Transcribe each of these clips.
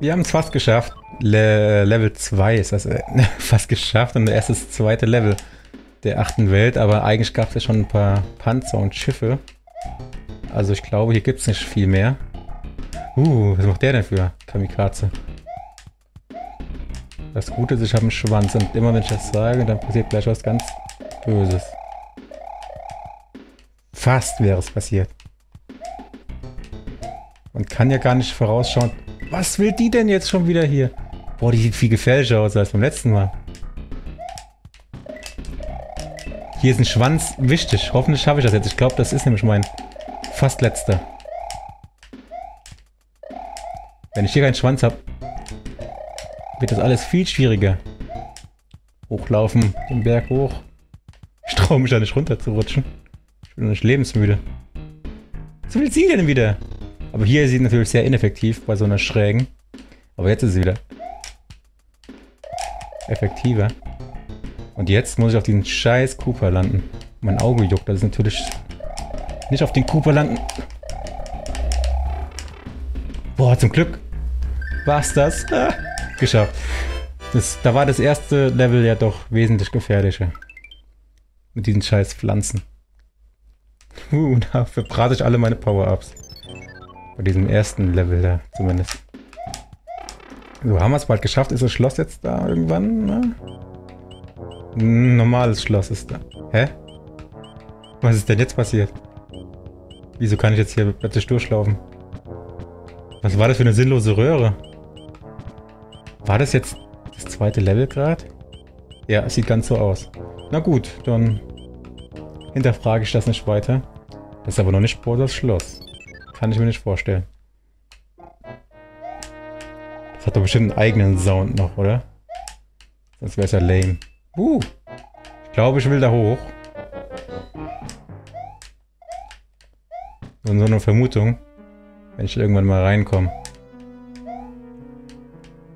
Wir haben es fast geschafft. Le Level 2 ist das äh, fast geschafft und erst das zweite Level der achten Welt, aber eigentlich gab es ja schon ein paar Panzer und Schiffe. Also ich glaube, hier gibt es nicht viel mehr. Uh, was macht der denn für Kamikaze? Das Gute ist, ich habe einen Schwanz und immer wenn ich das sage, dann passiert gleich was ganz Böses. Fast wäre es passiert. Man kann ja gar nicht vorausschauen. Was will die denn jetzt schon wieder hier? Boah, die sieht viel gefährlicher aus als beim letzten Mal. Hier ist ein Schwanz wichtig. Hoffentlich schaffe ich das jetzt. Ich glaube, das ist nämlich mein fast letzter. Wenn ich hier keinen Schwanz habe, wird das alles viel schwieriger. Hochlaufen, den Berg hoch. Ich traue mich da nicht runter zu rutschen. Ich bin nicht lebensmüde. Was will sie denn wieder? Aber hier ist sie natürlich sehr ineffektiv bei so einer schrägen. Aber jetzt ist sie wieder effektiver. Und jetzt muss ich auf diesen scheiß Cooper landen. Mein Auge juckt, das ist natürlich nicht auf den Cooper landen. Boah, zum Glück war's das. Ah, geschafft. Das, da war das erste Level ja doch wesentlich gefährlicher. Mit diesen scheiß Pflanzen. Uh, da verbrate ich alle meine Power-Ups. Bei diesem ersten Level da zumindest. So, haben wir es bald geschafft. Ist das Schloss jetzt da irgendwann? Ne? Ein normales Schloss ist da. Hä? Was ist denn jetzt passiert? Wieso kann ich jetzt hier plötzlich durchlaufen? Was war das für eine sinnlose Röhre? War das jetzt das zweite Level gerade? Ja, es sieht ganz so aus. Na gut, dann hinterfrage ich das nicht weiter. Das ist aber noch nicht Borders Schloss. Kann ich mir nicht vorstellen. Das hat doch bestimmt einen eigenen Sound noch, oder? Sonst wäre es ja lame. Uh, ich glaube, ich will da hoch. So eine Vermutung, wenn ich irgendwann mal reinkomme.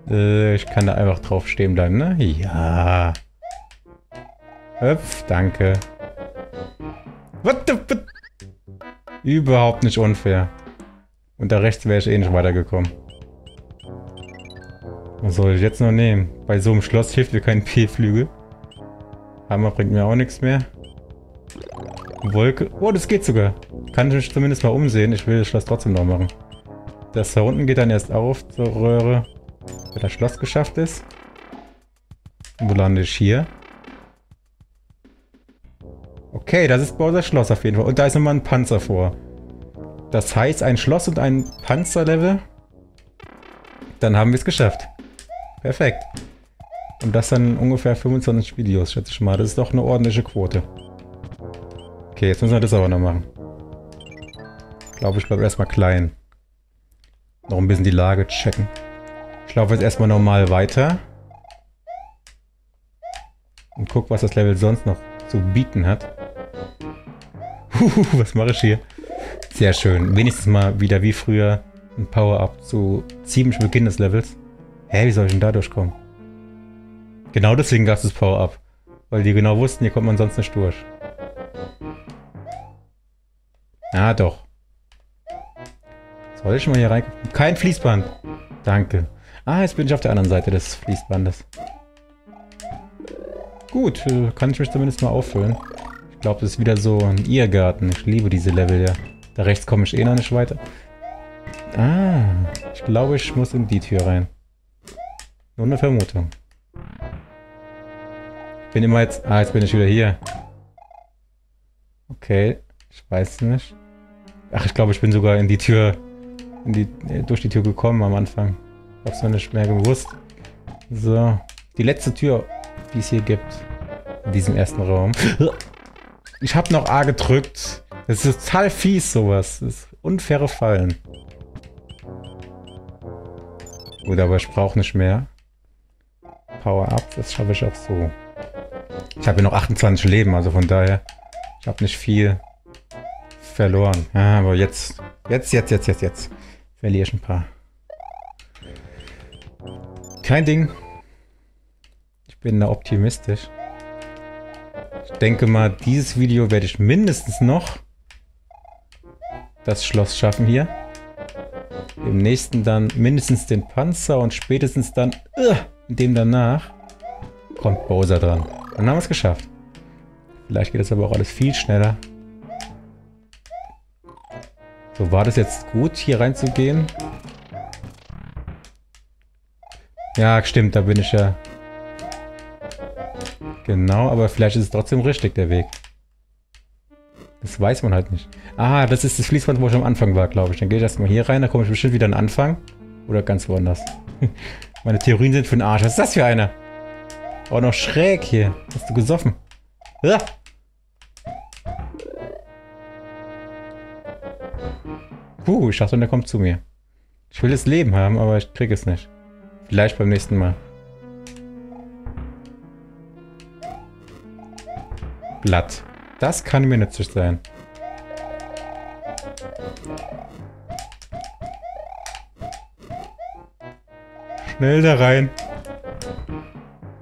Äh, ich kann da einfach drauf stehen bleiben, ne? Ja. Hüpf, danke. What the... What? Überhaupt nicht unfair. Und da rechts wäre ich eh nicht weitergekommen. Was soll ich jetzt noch nehmen? Bei so einem Schloss hilft mir kein P-Flügel. Hammer bringt mir auch nichts mehr. Wolke. Oh, das geht sogar. Kann ich mich zumindest mal umsehen. Ich will das Schloss trotzdem noch machen. Das da unten geht dann erst auf zur Röhre, wenn das Schloss geschafft ist. Wo lande ich hier? Okay, das ist Bowser Schloss auf jeden Fall. Und da ist nochmal ein Panzer vor. Das heißt, ein Schloss und ein Panzerlevel. Dann haben wir es geschafft. Perfekt. Und das dann ungefähr 25 Videos, schätze ich mal. Das ist doch eine ordentliche Quote. Okay, jetzt müssen wir das aber noch machen. Ich glaube, ich bleibe erstmal klein. Noch ein bisschen die Lage checken. Ich laufe jetzt erstmal normal weiter. Und guck, was das Level sonst noch zu bieten hat. Huhu, was mache ich hier? Sehr schön. Wenigstens mal wieder wie früher ein Power-Up zu ziemlich Beginn des Levels. Hä, wie soll ich denn da durchkommen? Genau deswegen gab es das Power-Up. Weil die genau wussten, hier kommt man sonst nicht durch. Ah, doch. Soll ich mal hier rein? Kein Fließband. Danke. Ah, jetzt bin ich auf der anderen Seite des Fließbandes. Gut, äh, kann ich mich zumindest mal auffüllen. Ich glaube, das ist wieder so ein Irrgarten. Ich liebe diese Level ja. Da rechts komme ich eh noch nicht weiter. Ah, ich glaube, ich muss in die Tür rein. Nur eine Vermutung bin immer jetzt... Ah, jetzt bin ich wieder hier. Okay, ich weiß nicht. Ach, ich glaube, ich bin sogar in die Tür... In die, äh, durch die Tür gekommen am Anfang. Ich hab's noch nicht mehr gewusst. So. Die letzte Tür, die es hier gibt. In diesem ersten Raum. Ich habe noch A gedrückt. Das ist total fies, sowas. Das ist unfaire Fallen. Gut, aber ich brauche nicht mehr. Power up, das schaffe ich auch so. Ich habe ja noch 28 Leben, also von daher, ich habe nicht viel verloren. Ja, aber jetzt, jetzt, jetzt, jetzt, jetzt, jetzt verliere ich ein paar. Kein Ding. Bin da optimistisch. Ich denke mal, dieses Video werde ich mindestens noch das Schloss schaffen hier. Im nächsten dann mindestens den Panzer und spätestens dann, uh, dem danach, kommt Bowser dran. Und dann haben wir es geschafft. Vielleicht geht das aber auch alles viel schneller. So, war das jetzt gut, hier reinzugehen? Ja, stimmt, da bin ich ja. Genau, aber vielleicht ist es trotzdem richtig, der Weg. Das weiß man halt nicht. Ah, das ist das Fließband, wo ich am Anfang war, glaube ich. Dann gehe ich erstmal hier rein, dann komme ich bestimmt wieder an den Anfang. Oder ganz woanders. Meine Theorien sind für den Arsch. Was ist das für eine? Auch noch schräg hier. Hast du gesoffen? Ja. Puh, ich dachte, der kommt zu mir. Ich will das Leben haben, aber ich krieg es nicht. Vielleicht beim nächsten Mal. Blatt. Das kann mir nützlich sein. Schnell da rein.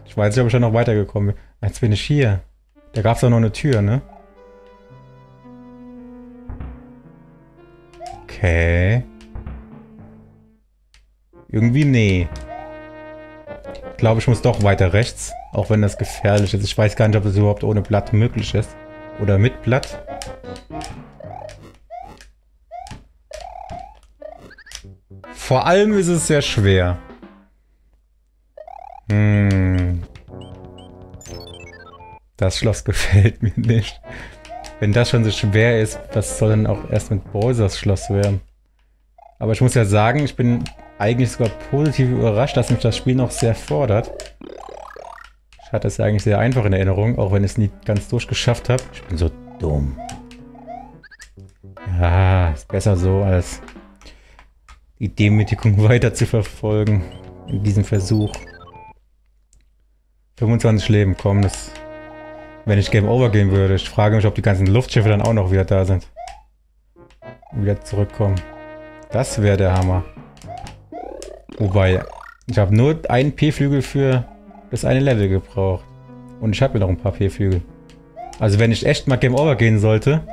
Ich weiß nicht, ob ich da noch weitergekommen bin. Jetzt bin ich hier. Da gab es doch noch eine Tür, ne? Okay. Irgendwie nee. Ich glaube, ich muss doch weiter rechts. Auch wenn das gefährlich ist. Ich weiß gar nicht, ob das überhaupt ohne Blatt möglich ist. Oder mit Blatt. Vor allem ist es sehr schwer. Hm. Das Schloss gefällt mir nicht. Wenn das schon so schwer ist, was soll denn auch erst mit Bowsers Schloss werden? Aber ich muss ja sagen, ich bin eigentlich sogar positiv überrascht, dass mich das Spiel noch sehr fordert. Ich hatte es eigentlich sehr einfach in Erinnerung, auch wenn ich es nie ganz durchgeschafft habe. Ich bin so dumm. Ja, ist besser so, als die Demütigung weiter zu verfolgen in diesem Versuch. 25 Leben, komm, das wenn ich Game Over gehen würde. Ich frage mich, ob die ganzen Luftschiffe dann auch noch wieder da sind. Und wieder zurückkommen. Das wäre der Hammer. Wobei, ich habe nur einen P-Flügel für das eine Level gebraucht. Und ich habe mir noch ein paar P-Flügel. Also wenn ich echt mal Game Over gehen sollte,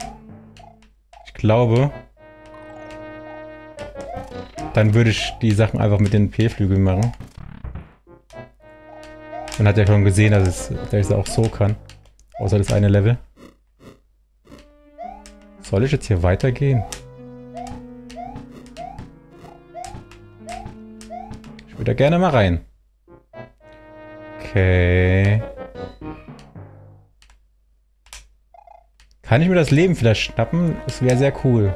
ich glaube, dann würde ich die Sachen einfach mit den P-Flügeln machen. Man hat ja schon gesehen, dass, es, dass ich es auch so kann. Außer das eine Level. Soll ich jetzt hier weitergehen? Ich würde da gerne mal rein. Okay. Kann ich mir das Leben vielleicht schnappen? Das wäre sehr cool.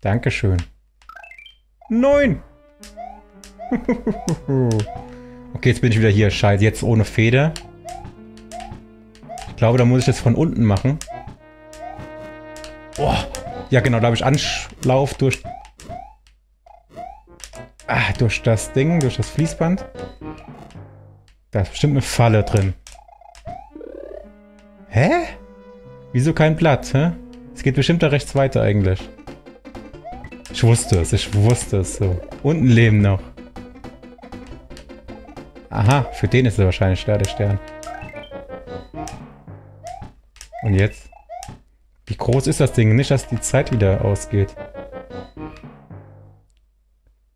Dankeschön. Neun! okay, jetzt bin ich wieder hier. Scheiße, jetzt ohne Feder glaube, da muss ich das von unten machen. Oh, ja genau, da habe ich Anlauf durch... Ah, durch das Ding, durch das Fließband. Da ist bestimmt eine Falle drin. Hä? Wieso kein Blatt, hä? Es geht bestimmt da rechts weiter eigentlich. Ich wusste es, ich wusste es so. Und ein Leben noch. Aha, für den ist er wahrscheinlich da, der Stern. Und jetzt? Wie groß ist das Ding? Nicht, dass die Zeit wieder ausgeht.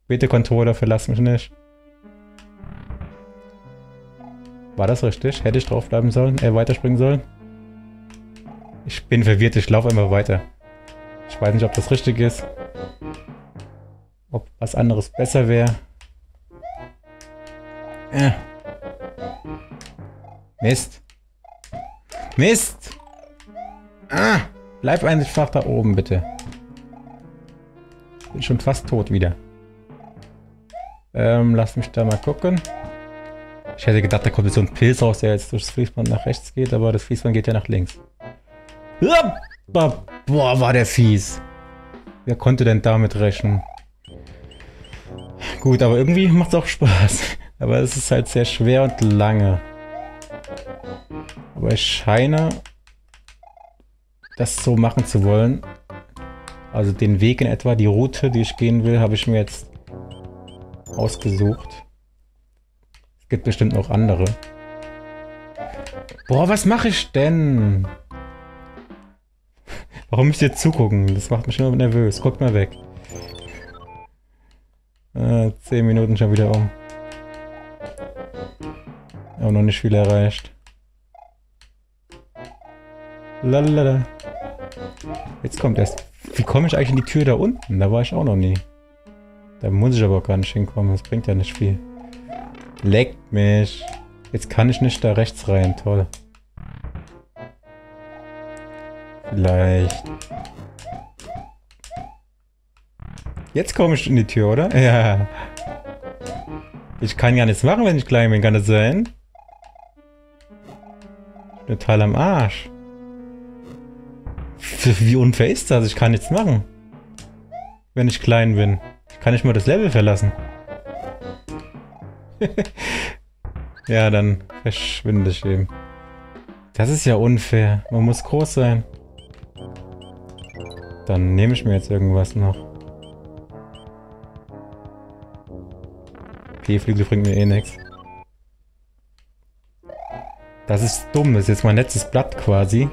Bitte Controller, verlass mich nicht. War das richtig? Hätte ich draufbleiben sollen? Äh, weiterspringen sollen? Ich bin verwirrt, ich laufe einfach weiter. Ich weiß nicht, ob das richtig ist. Ob was anderes besser wäre. Äh. Mist. Mist! Ah! Bleib einfach da oben, bitte. Bin schon fast tot wieder. Ähm, lass mich da mal gucken. Ich hätte gedacht, da kommt jetzt so ein Pilz raus, der jetzt durchs Fließband nach rechts geht, aber das Fließband geht ja nach links. Boah, war der fies. Wer konnte denn damit rechnen? Gut, aber irgendwie macht es auch Spaß. Aber es ist halt sehr schwer und lange. Aber ich scheine das so machen zu wollen. Also den Weg in etwa, die Route, die ich gehen will, habe ich mir jetzt ausgesucht. Gibt bestimmt noch andere. Boah, was mache ich denn? Warum müsst ihr zugucken? Das macht mich immer nervös. Guckt mal weg. Äh, 10 Minuten schon wieder um. Aber noch nicht viel erreicht. Lalala. Jetzt kommt erst. Wie komme ich eigentlich in die Tür da unten? Da war ich auch noch nie. Da muss ich aber auch gar nicht hinkommen. Das bringt ja nicht viel. Leckt mich. Jetzt kann ich nicht da rechts rein. Toll. Vielleicht. Jetzt komme ich in die Tür, oder? Ja. Ich kann gar nichts machen, wenn ich klein bin. Kann das sein? Total am Arsch. Wie unfair ist das? Ich kann nichts machen. Wenn ich klein bin. Ich kann nicht mal das Level verlassen. ja, dann verschwinde ich eben. Das ist ja unfair. Man muss groß sein. Dann nehme ich mir jetzt irgendwas noch. Okay, Flügel bringt mir eh nichts. Das ist dumm. Das ist jetzt mein letztes Blatt quasi.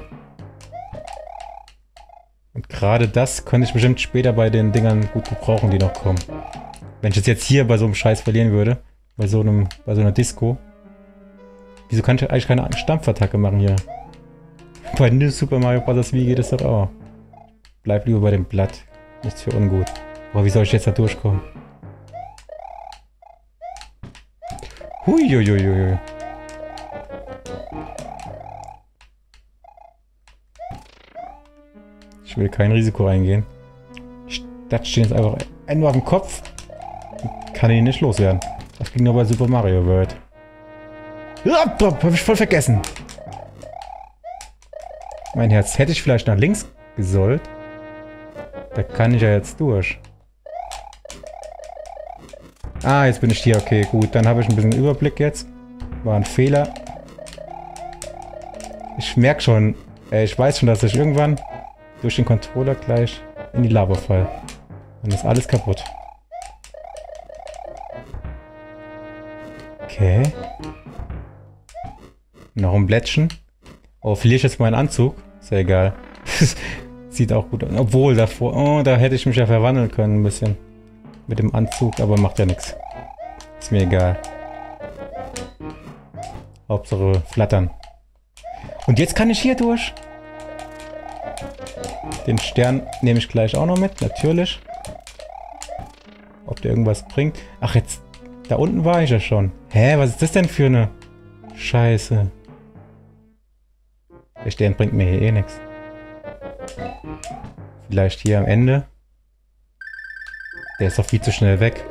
Und gerade das könnte ich bestimmt später bei den Dingern gut gebrauchen, die noch kommen. Wenn ich es jetzt hier bei so einem Scheiß verlieren würde, bei so einem, bei so einer Disco. Wieso kann ich eigentlich keine Stampfattacke machen hier? Bei New Super Mario Bros. Wie geht es doch auch. Bleib lieber bei dem Blatt. Nichts für ungut. Boah, wie soll ich jetzt da durchkommen? Huiuiuiui. Ich will kein Risiko eingehen. Ich datsche jetzt einfach einmal auf den Kopf. Kann ihn nicht loswerden. Das ging nur bei Super Mario World. Hab ich voll vergessen. Mein Herz, hätte ich vielleicht nach links gesollt? Da kann ich ja jetzt durch. Ah, jetzt bin ich hier. Okay, gut. Dann habe ich ein bisschen Überblick jetzt. War ein Fehler. Ich merke schon, äh, ich weiß schon, dass ich irgendwann durch den Controller gleich in die Lava fall. Dann ist alles kaputt. Okay. Noch ein Blättchen. Oh, verliere ich jetzt meinen Anzug? Ist ja egal. Sieht auch gut aus. Obwohl, davor... Oh, da hätte ich mich ja verwandeln können ein bisschen. Mit dem Anzug, aber macht ja nichts. Ist mir egal. Hauptsache flattern. Und jetzt kann ich hier durch. Den Stern nehme ich gleich auch noch mit, natürlich. Ob der irgendwas bringt. Ach, jetzt... Da unten war ich ja schon. Hä, was ist das denn für eine... Scheiße. Der Stern bringt mir hier eh nichts. Vielleicht hier am Ende. Der ist doch viel zu schnell weg.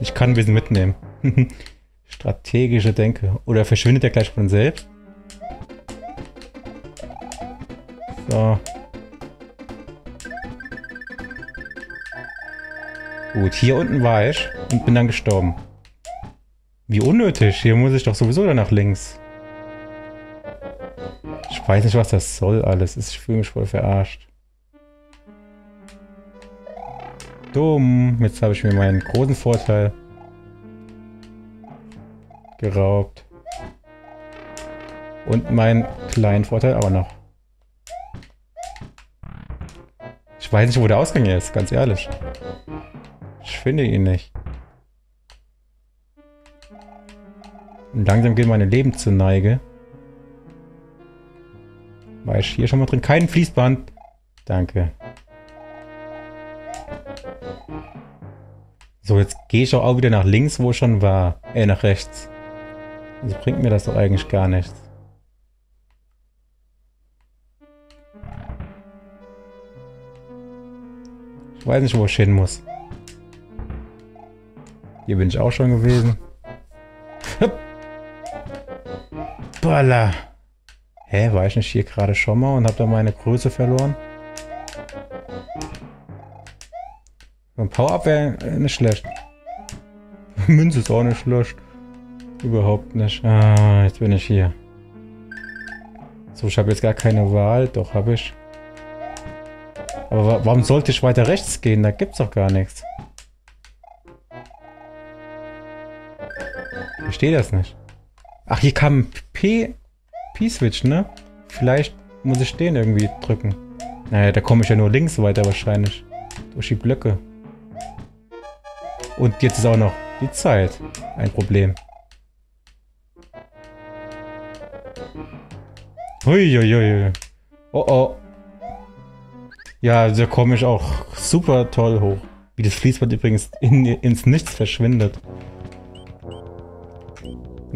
Ich kann ein bisschen mitnehmen. Strategische Denke. Oder verschwindet er gleich von selbst? So. Gut, hier unten war ich und bin dann gestorben. Wie unnötig. Hier muss ich doch sowieso dann nach links. Ich weiß nicht, was das soll alles. Ich fühle mich voll verarscht. Dumm. Jetzt habe ich mir meinen großen Vorteil geraubt. Und meinen kleinen Vorteil auch noch. Ich weiß nicht, wo der Ausgang ist, ganz ehrlich. Ich finde ihn nicht. Langsam geht meine Leben zur Neige. War ich hier schon mal drin? Kein Fließband. Danke. So, jetzt gehe ich auch wieder nach links, wo ich schon war. Äh, nach rechts. Also bringt mir das doch eigentlich gar nichts. Ich weiß nicht, wo ich hin muss. Hier bin ich auch schon gewesen. Balla. Hä, war ich nicht hier gerade schon mal und habe da meine Größe verloren? Ein Power-Up wäre nicht schlecht. Münze ist auch nicht schlecht. Überhaupt nicht. Ah, jetzt bin ich hier. So, ich habe jetzt gar keine Wahl. Doch, habe ich. Aber warum sollte ich weiter rechts gehen? Da gibt's doch gar nichts. Ich verstehe das nicht. Ach, hier kam P... P-Switch, ne? Vielleicht muss ich den irgendwie drücken. Naja, da komme ich ja nur links weiter wahrscheinlich. Durch die Blöcke. Und jetzt ist auch noch die Zeit ein Problem. Huiuiui. Oh oh. Ja, da komme ich auch super toll hoch. Wie das Fließband übrigens in, ins Nichts verschwindet.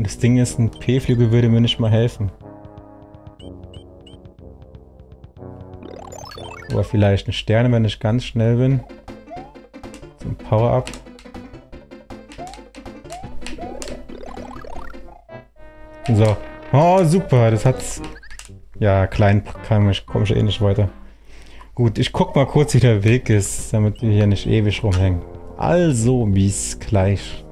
Und das Ding ist, ein P-Flügel würde mir nicht mal helfen. Aber vielleicht ein Sterne, wenn ich ganz schnell bin. Zum Power-Up. So. Oh, super. Das hat's... Ja, klein kam ich, komme ich eh nicht weiter. Gut, ich guck mal kurz, wie der Weg ist, damit wir hier nicht ewig rumhängen. Also, bis gleich.